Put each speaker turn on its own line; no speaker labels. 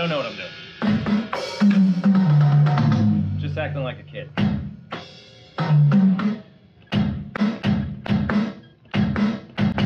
don't know what I'm doing. Just acting like a kid.